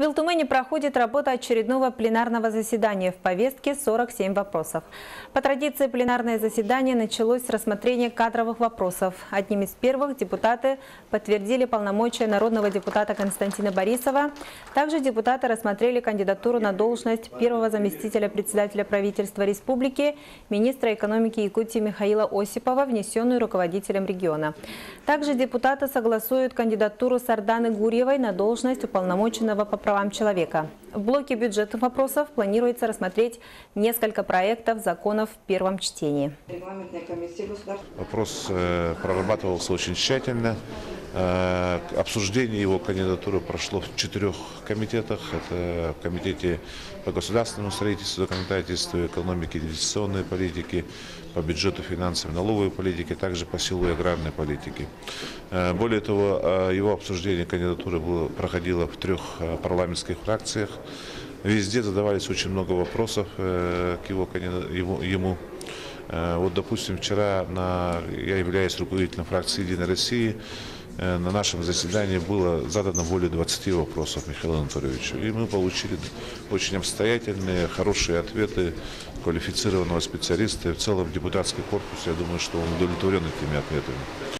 В Илтумыне проходит работа очередного пленарного заседания. В повестке 47 вопросов. По традиции пленарное заседание началось с рассмотрения кадровых вопросов. Одним из первых депутаты подтвердили полномочия народного депутата Константина Борисова. Также депутаты рассмотрели кандидатуру на должность первого заместителя председателя правительства республики, министра экономики Якутии Михаила Осипова, внесенную руководителем региона. Также депутаты согласуют кандидатуру Сарданы Гурьевой на должность уполномоченного по правам человека. В блоке бюджетных вопросов планируется рассмотреть несколько проектов законов в первом чтении. Регламентная комиссия государственной Вопрос э, прорабатывался очень тщательно. Э, Обсуждение его кандидатуры прошло в четырех комитетах. Это в комитете по государственному строительству, законодательству, экономике, инвестиционной политике, по бюджету, финансам, налоговой политике, также по силу и аграрной политике. Э, Более того, э, его обсуждение кандидатуры было, проходило в трех парламентских фракциях. Везде задавались очень много вопросов к его, ему- ему. Вот, допустим, вчера на, я являюсь руководителем фракции «Единой России», на нашем заседании было задано более 20 вопросов Михаилу Анатольевичу. И мы получили очень обстоятельные, хорошие ответы квалифицированного специалиста. И в целом депутатский корпус, я думаю, что он удовлетворен этими ответами.